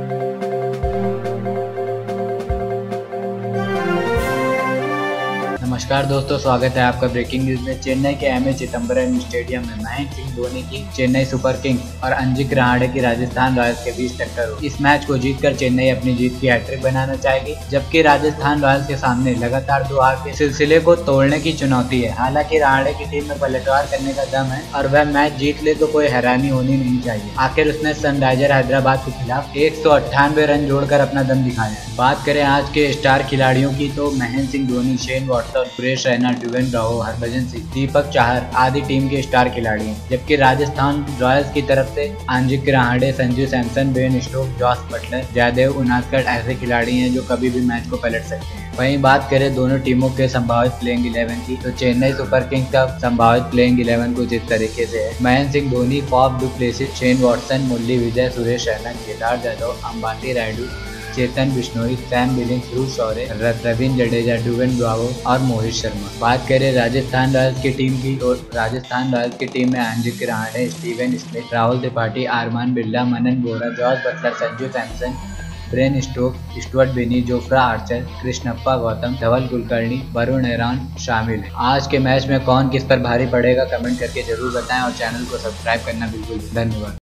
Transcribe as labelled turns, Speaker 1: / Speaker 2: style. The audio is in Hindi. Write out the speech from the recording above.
Speaker 1: thank you. नमस्कार दोस्तों, स्वागत है आपका ब्रेकिंग न्यूज़ में। चेन्नई के एम ए चिदम्बरम स्टेडियम में महेंद्र सिंह धोनी की चेन्नई सुपर किंग्स और अंजिक रहाड़े की राजस्थान रॉयल्स के बीच टक्कर हुई। इस मैच को जीतकर चेन्नई अपनी जीत की हैट्रिक बनाना चाहेगी, जबकि राजस्थान रॉयल्स के सामने लगातार दो हार के सिलसिले को तोड़ने की चुनौती है। हालाँकि रहाड़े की टीम में पलटवार करने का दम है और वह मैच जीत ले तो कोई हैरानी होनी नहीं चाहिए। आखिर उसने सनराइजर हैदराबाद के खिलाफ एक सौ अट्ठानवे रन जोड़कर अपना दम दिखाया बात करें आज के स्टार खिलाड़ियों की तो Mahendra Singh Dhoni, Shane Watson Suresh Raina Dwayne Bravo Harbhajan Singh, Deepak Chahar आदि टीम के स्टार खिलाड़ी हैं, जबकि राजस्थान रॉयल्स की तरफ़ से आंजिक Rahane Sanju Samson, Ben Stoke, Jos Buttler, Jaydev Unadkat ऐसे खिलाड़ी हैं जो कभी भी मैच को पलट सकते हैं। वहीं बात करें दोनों टीमों के संभावित प्लेइंग इलेवन की तो चेन्नई सुपर किंग्स का संभावित प्लेइंग इलेवन कुछ इस तरीके से है। Mahendra Singh Dhoni Faf du Plessis, Shane Watson, Murali Vijay, Suresh Raina, Kedar Jadhav, Ambati Rayudu Chetan Bishnoi Sam Billing Dhruv Shorey Ravindra Jadeja Dwayne Bravo और मोहित शर्मा बात करें राजस्थान रॉयल्स की टीम की और राजस्थान रॉयल्स की टीम में अंजिक Rahane Steven Smith Rahul Tripathi Aryaman Birla Manan Bora George Buttler Sanju Samson Ben Stoke Stuart Binny Jofra Archer Krishnappa Gowtham Dhawal Kulkarni Varun Aaron शामिल है। आज के मैच में कौन किस पर भारी पड़ेगा कमेंट करके ज़रूर बताएँ और चैनल को सब्सक्राइब करना बिल्कुल धन्यवाद।